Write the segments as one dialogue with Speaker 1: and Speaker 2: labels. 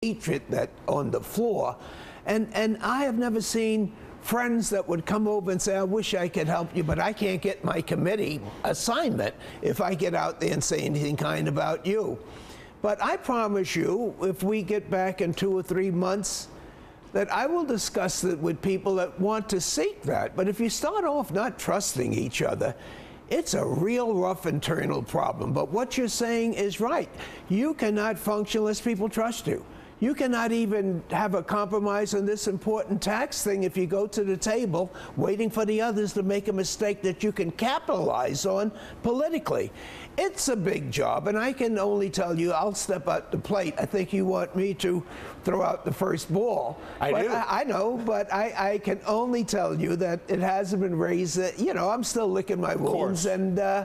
Speaker 1: hatred that on the floor. And, and I have never seen friends that would come over and say, I wish I could help you, but I can't get my committee assignment if I get out there and say anything kind about you. But I promise you, if we get back in two or three months, that I will discuss it with people that want to seek that. But if you start off not trusting each other, it's a real rough internal problem. But what you're saying is right. You cannot function unless people trust you. You cannot even have a compromise on this important tax thing if you go to the table waiting for the others to make a mistake that you can capitalize on politically. It's a big job, and I can only tell you I'll step out the plate. I think you want me to throw out the first ball.
Speaker 2: I
Speaker 1: but
Speaker 2: do.
Speaker 1: I, I know, but I, I, can only tell you that it hasn't been raised. Uh, you know, I'm still licking my wounds, and. Uh,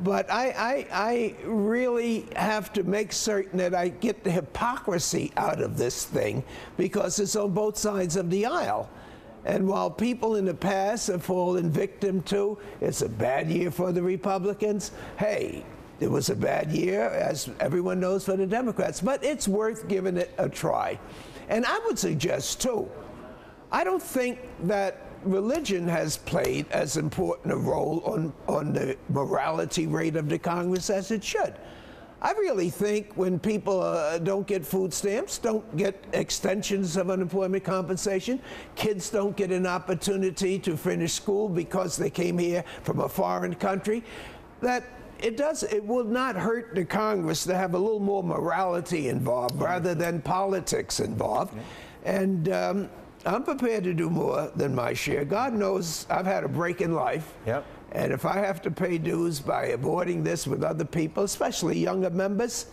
Speaker 1: but I, I, I really have to make certain that I get the hypocrisy out of this thing because it's on both sides of the aisle. And while people in the past have fallen victim to it's a bad year for the Republicans, hey, it was a bad year, as everyone knows, for the Democrats. But it's worth giving it a try. And I would suggest, too, I don't think that religion has played as important a role on, on the morality rate of the Congress as it should. I really think when people uh, don't get food stamps, don't get extensions of unemployment compensation, kids don't get an opportunity to finish school because they came here from a foreign country, that it does it will not hurt the Congress to have a little more morality involved rather than politics involved. And um, I'm prepared to do more than my share. God knows I've had a break in life.
Speaker 2: Yep.
Speaker 1: And if I have to pay dues by avoiding this with other people, especially younger members,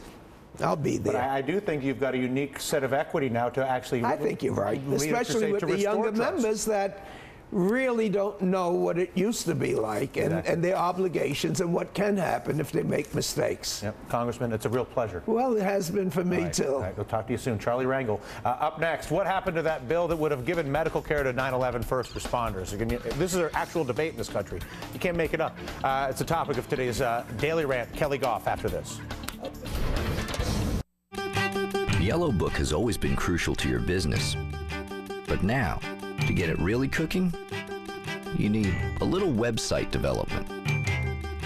Speaker 1: I'll be there.
Speaker 2: But I, I do think you've got a unique set of equity now to actually.
Speaker 1: I think you're right, especially with the younger
Speaker 2: trust.
Speaker 1: members that really don't know what it used to be like and,
Speaker 2: exactly.
Speaker 1: and their obligations and what can happen if they make mistakes.
Speaker 2: Yep. Congressman, it's a real pleasure.
Speaker 1: Well, it has been for me,
Speaker 2: All right.
Speaker 1: too.
Speaker 2: All right. We'll talk to you soon. Charlie Rangel. Uh, up next, what happened to that bill that would have given medical care to 9 11 first responders? This is an actual debate in this country. You can't make it up. Uh, it's the topic of today's uh, Daily Rant. Keli Goff after this.
Speaker 3: Yellow Book has always been crucial to your business. But now, to get it really cooking, you need a little website development,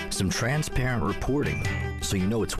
Speaker 3: some transparent reporting so you know it's